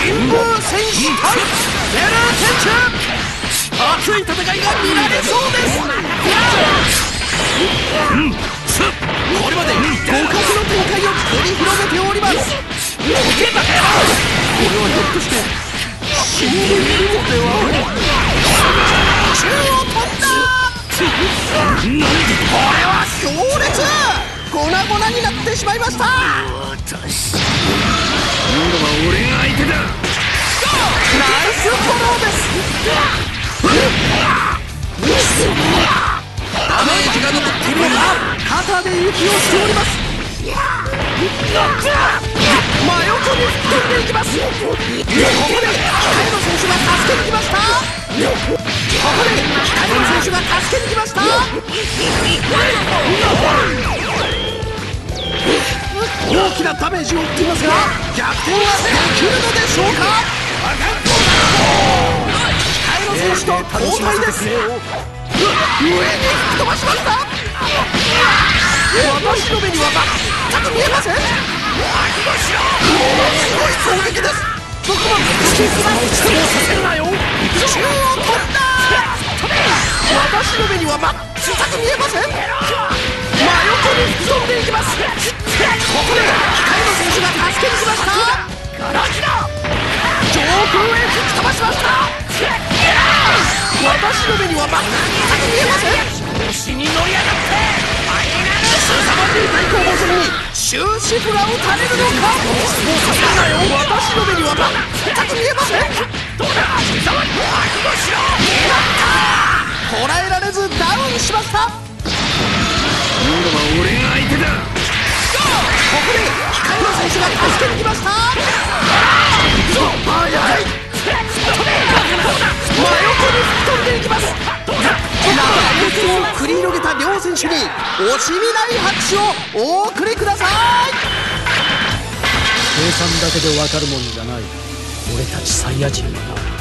神宮戦士対ゼル選手熱い戦いが見られそうですこれまで互角の展開を繰り広げておりますこれはひょっとして死んでいるのでは宙を飛んだこれは強烈粉々になってしまいました。今度は俺が相手だ。ナイスフォローです。ダメージが残っているのか肩で息をしております真横に吹っ飛んでいきますここで光の選手が助けに来ました大きなダメージを負っていますが逆転はできるのでしょうか？光の選手と交代です。上に吹っ飛ばしました。私の目には全く見えません。ものすごい攻撃です。どこまで突ききますそうさせるなよ。宙を飛んだ。私の目には全く見えません。に吹きます。ここで光の選手が助けに来ました。ガラキだ上空へ吹き飛ばしました。私の目には全く見えません。星に乗り上がって。スーサマ流対抗戦に終止符が打たれるのか。もうさせなよ私の目には全く見えません。どうだ貴様覚悟しろ捉えられずダウンしました助けに来ました。早い真横に吹き飛んでいきます。長い列を繰り広げた両選手に惜しみない拍手をお送りください。計算だけでわかるもんじゃない。俺たちサイヤ人はな